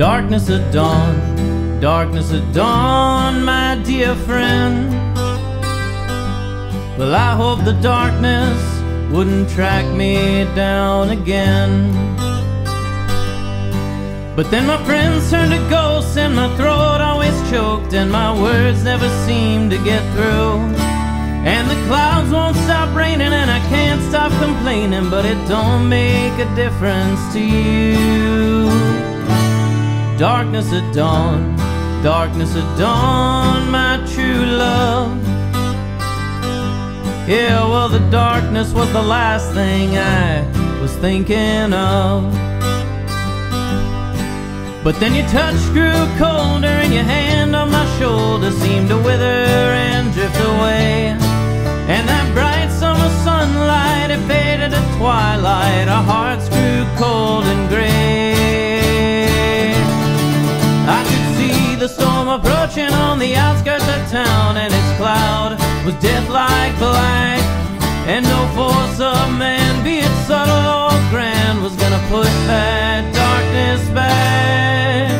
Darkness at dawn, darkness at dawn, my dear friend. Well, I hope the darkness wouldn't track me down again. But then my friends turned to ghosts, and my throat always choked, and my words never seemed to get through. And the clouds won't stop raining, and I can't stop complaining, but it don't make a difference to you. Darkness at dawn, darkness at dawn, my true love. Yeah, well, the darkness was the last thing I was thinking of. But then your touch grew colder and your hand on my shoulder seemed to wither and drift away. And that bright summer sunlight, it faded to twilight. On the outskirts of town, and its cloud was death-like black. And no force of man, be it subtle or grand, was gonna push that darkness back.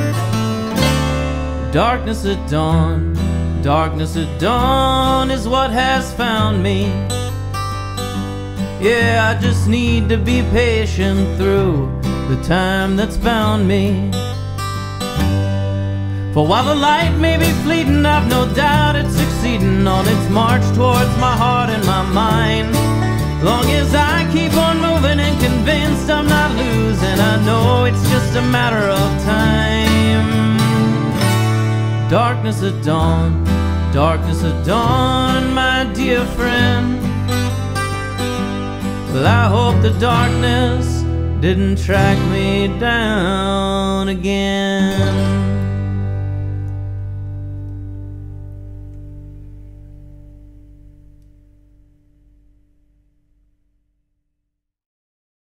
Darkness at dawn, darkness at dawn is what has found me. Yeah, I just need to be patient through the time that's bound me. For while the light may be fleeting, I've no doubt it's succeeding on its march towards my heart and my mind. Long as I keep on moving and convinced I'm not losing, I know it's just a matter of time. Darkness at dawn, darkness at dawn, my dear friend. Well, I hope the darkness didn't track me down again.